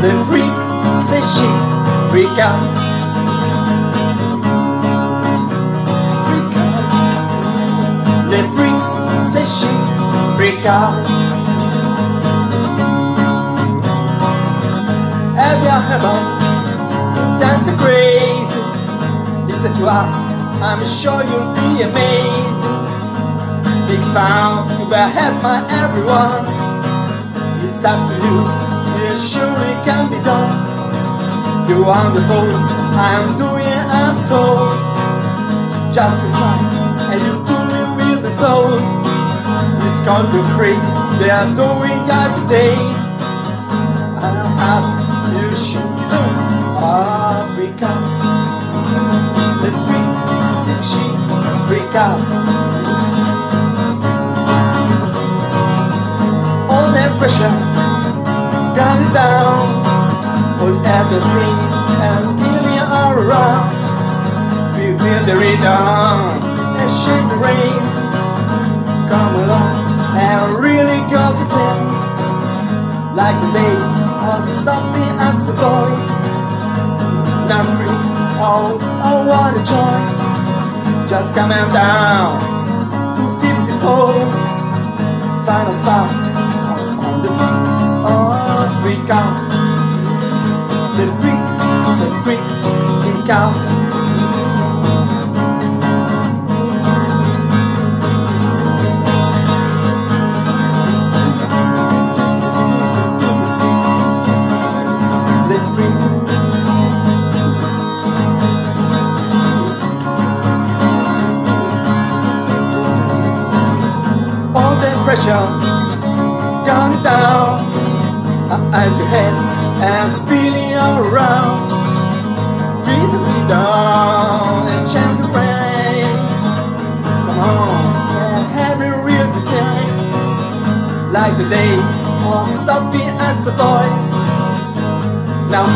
The freak say she freak out. Freak out. The freak say she freak out. Every heaven dance crazy. Listen to us, I'm sure you'll be amazed. Big found to behead my everyone. It's up to you, surely can be done. You're wonderful, I'm doing I'm told. Just to try, and you do it with the soul. It's gone to free, they are doing that today. I'll ask you should do Africa. The free, she, Africa. all Put everything and all around We feel the rhythm and shake the rain. Come along and really go to town Like the days of stopping at the door. Now free, oh, oh what a joy. Just coming down to 54 final spot on the oh, freak out. Freak out. The all the pressure down uh, as your head and spinning around. Breathe The days of stopping at the boy. Now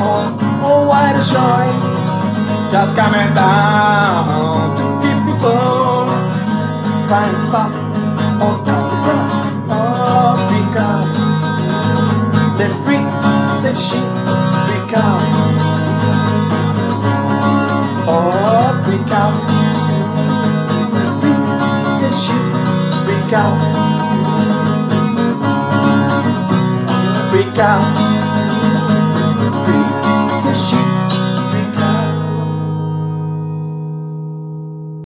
on all white joy, just coming down to 54. Find a spot on the front of Africa. Then freak, say she, freak out. Oh, freak out. Freak, say she, freak out. Out.